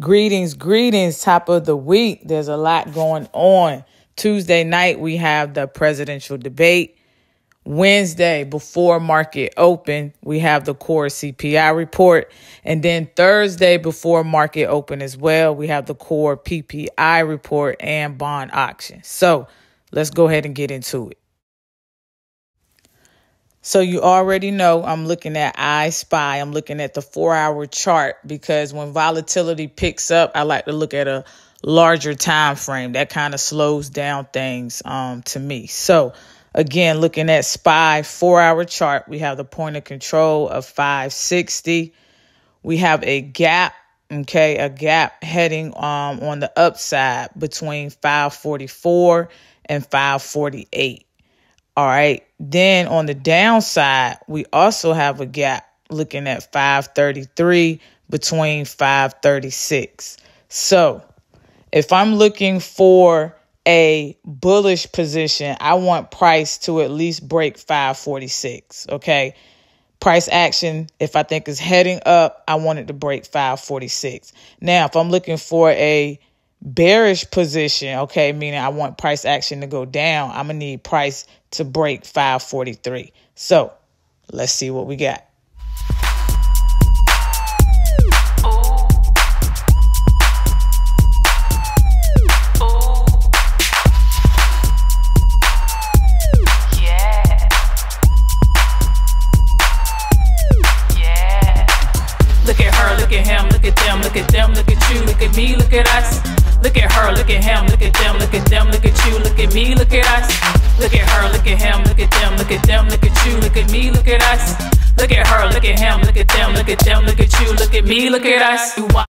Greetings, greetings, top of the week. There's a lot going on. Tuesday night, we have the presidential debate. Wednesday, before market open, we have the core CPI report. And then Thursday, before market open as well, we have the core PPI report and bond auction. So let's go ahead and get into it. So you already know I'm looking at I Spy. I'm looking at the four hour chart because when volatility picks up, I like to look at a larger time frame. That kind of slows down things um, to me. So again, looking at Spy four hour chart, we have the point of control of 560. We have a gap, okay, a gap heading um, on the upside between 544 and 548. All right. Then on the downside, we also have a gap looking at 533 between 536. So if I'm looking for a bullish position, I want price to at least break 546. Okay. Price action, if I think is heading up, I want it to break 546. Now, if I'm looking for a bearish position, okay, meaning I want price action to go down, I'm going to need price to break 543. So let's see what we got. Look at her, look at him, look at them, look at them, look at you, look at me, look at us. Look at her, look at him, look at them, look at them, look at you, look at me, look at us. Look at her, look at him, look at them, look at them, look at you, look at me, look at us. Look at her, look at him, look at them, look at them, look at you, look at me, look at us.